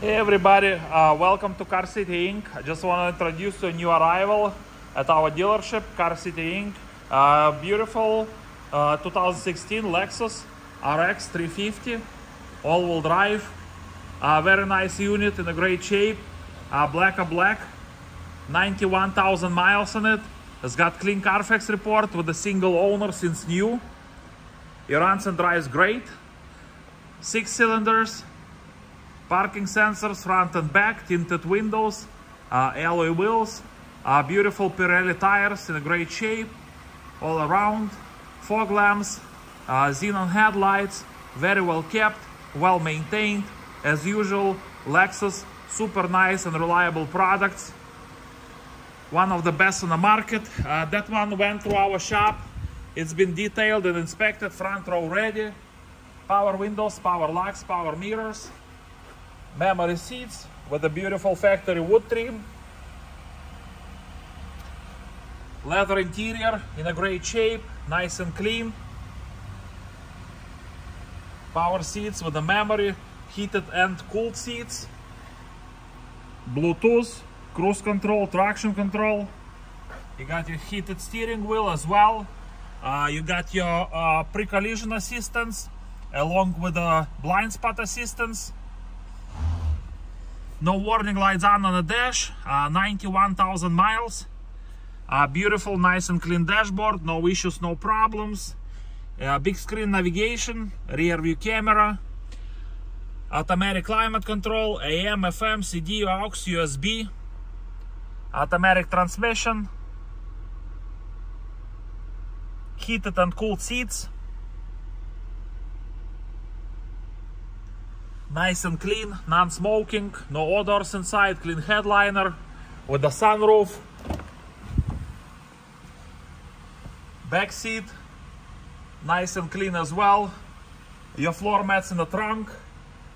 Hey everybody, uh, welcome to Car City Inc. I just want to introduce a new arrival at our dealership, Car City Inc. Uh, beautiful uh, 2016 Lexus RX 350, all-wheel drive. Very nice unit in a great shape, black on black, 91,000 miles on it. It's got clean Carfax report with a single owner since new. It runs and drives great. Six cylinders, parking sensors front and back, tinted windows, uh, alloy wheels, uh, beautiful Pirelli tires in a great shape all around, fog lamps, uh, xenon headlights, very well kept, well maintained, as usual, Lexus, super nice and reliable products, one of the best on the market. Uh, that one went through our shop, it's been detailed and inspected, front row ready, power windows, power locks, power mirrors, memory seats with a beautiful factory wood trim. Leather interior in a great shape, nice and clean. Power seats with a memory, heated and cooled seats. Bluetooth, cruise control, traction control. You got your heated steering wheel as well. Uh, you got your uh, pre-collision assistance along with the blind spot assistance no warning lights on on the dash, uh, 91,000 miles. Uh, beautiful, nice and clean dashboard, no issues, no problems. Uh, big screen navigation, rear view camera, automatic climate control, AM, FM, CD, AUX, USB, automatic transmission, heated and cooled seats. Nice and clean, non-smoking, no odors inside, clean headliner with the sunroof. Back seat, nice and clean as well. Your floor mats in the trunk,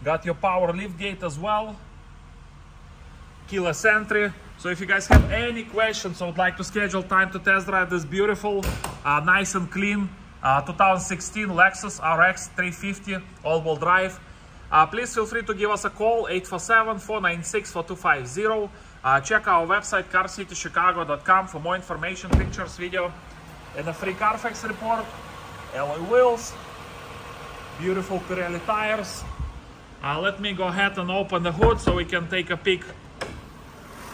got your power lift gate as well. Keyless entry. So if you guys have any questions or would like to schedule time to test drive this beautiful, uh, nice and clean uh, 2016 Lexus RX 350 all-wheel drive, uh, please feel free to give us a call, 847-496-4250. Uh, check our website, carcitychicago.com for more information, pictures, video, and a free Carfax report. Alloy wheels, beautiful Pirelli tires. Uh, let me go ahead and open the hood so we can take a peek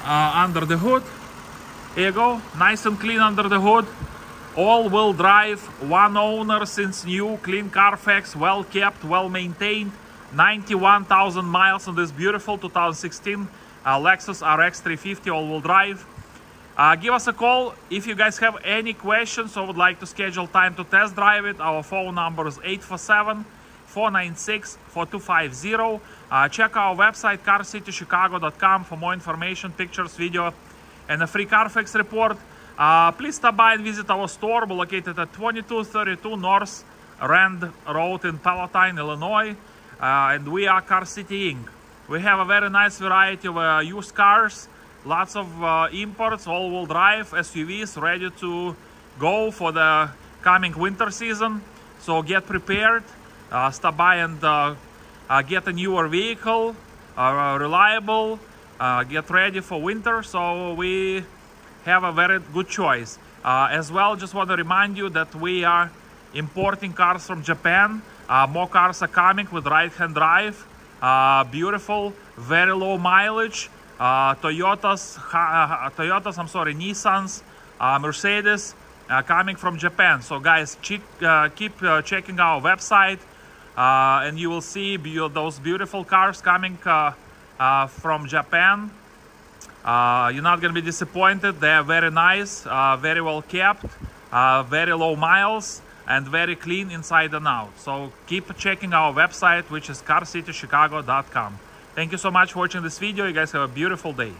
uh, under the hood. Here you go, nice and clean under the hood. All-wheel drive, one owner since new, clean Carfax, well kept, well maintained. 91,000 miles on this beautiful 2016 uh, Lexus RX 350 all-wheel drive. Uh, give us a call if you guys have any questions or would like to schedule time to test drive it. Our phone number is 847-496-4250. Uh, check our website carcitychicago.com for more information, pictures, video, and a free Carfax report. Uh, please stop by and visit our store. We're located at 2232 North Rand Road in Palatine, Illinois. Uh, and we are Car City Inc. We have a very nice variety of uh, used cars, lots of uh, imports, all-wheel drive, SUVs ready to go for the coming winter season. So get prepared, uh, stop by and uh, uh, get a newer vehicle, reliable, get ready for winter. So we have a very good choice. as well, just want to remind you that we are importing cars from Japan. Uh, more cars are coming with right-hand drive. Uh, beautiful, very low mileage. Uh, Toyotas, uh, Toyotas, I'm sorry, Nissans, uh, Mercedes coming from Japan. So guys, check, keep checking our website and you will see those beautiful cars coming from Japan. Uh, you're not going to be disappointed. They are very nice, uh, very well kept, uh, very low miles and very clean inside and out. So keep checking our website, which is carcitychicago.com. Thank you so much for watching this video. You guys have a beautiful day.